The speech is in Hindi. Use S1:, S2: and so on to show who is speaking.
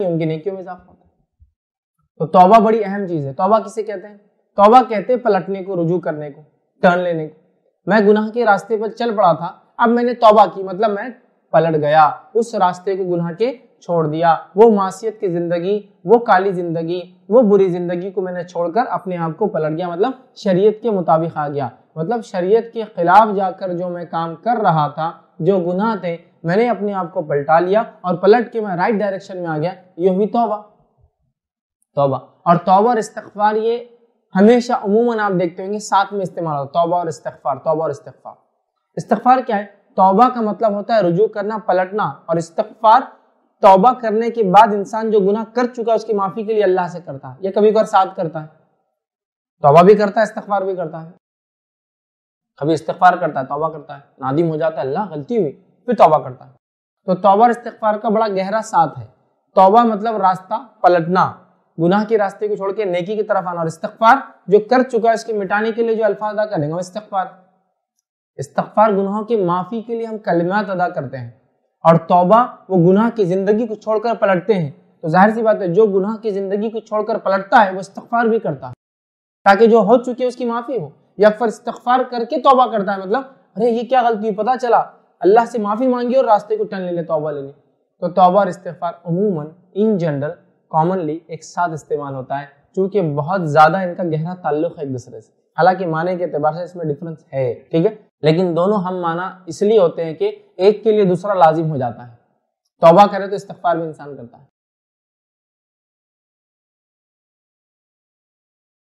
S1: उनकी नेकियों में इजाफा होता है? तो तौबा बड़ी अहम चीज़ है। तौबा किसे कहते हैं? तौबा कहते हैं पलटने को, रुजू करने को टर्न लेने को। मैं गुनाह के रास्ते पर चल पड़ा था, अब मैंने तौबा की मतलब मैं पलट गया, उस रास्ते को गुनाह के छोड़ दिया। वो मासियत की ज़िंदगी, वो काली ज़िंदगी, वो बुरी ज़िंदगी को मैंने छोड़कर अपने आप को पलट गया मतलब शरीयत के मुताबिक आ गया। मतलब शरीयत के खिलाफ जाकर जो मैं काम कर रहा था जो गुनाह थे, मैंने अपने आप को पलटा लिया और पलट के मैं राइट डायरेक्शन में आ गया। ये हुई तौबा। तौबा। और तौबा और इस्तगफार ये हमेशा अमूमन आप देखते होंगे, साथ में इस्तेमाल होता तौबा और इस्तगफार, तोबा और इस्तगफार। इस्तगफार क्या है? तोबा का मतलब होता है रुजू करना, पलटना। और इस्तगफार तोबा करने के बाद इंसान जो गुनाह कर चुका है, उसकी माफ़ी के लिए अल्लाह से करता है। या कभी कभार साथ करता है। तोबा भी करता है, इस्तगफार भी करता है। कभी इस्तगफार करता है, तोबा करता है, नादिम हो जाता है, अल्लाह गलती हुई, फिर तोबा करता है। तो तौबा और इस्तगफार का बड़ा गहरा साथ है। तोबा मतलब रास्ता पलटना, गुनाह के रास्ते को छोड़ के नेकी की तरफ़ आना और इस्तगफार जो कर चुका है, उसके मिटाने के लिए जो अल्फाज अदा करेंगे, वो इस्तगफार। इस्तगफार गुनाहों की माफ़ी के लिए हम कलमात अदा करते हैं और तोबा वो गुनाह की ज़िंदगी को छोड़कर पलटते हैं। तो ज़ाहिर सी बात है, जो गुनाह की ज़िंदगी को छोड़कर पलटता है, वो इस्तगफार भी करता है, ताकि जो हो चुकी है उसकी माफ़ी हो। या फिर इस्तगफार करके तौबा करता है मतलब अरे, ये क्या गलती पता चला, अल्लाह से माफ़ी मांगी और रास्ते को टन ले ले तौबा ले ली तो तौबा और इस्तगफार अमूमन, इन जनरल कॉमनली एक साथ इस्तेमाल होता है क्योंकि बहुत ज़्यादा इनका गहरा ताल्लुक है एक दूसरे से। हालाँकि माने के अतबार से इसमें डिफरेंस है, ठीक है? लेकिन दोनों हम माना इसलिए होते हैं कि एक के लिए दूसरा लाजिम हो जाता है। तौबा करे तो इस्तगफार भी इंसान करता है।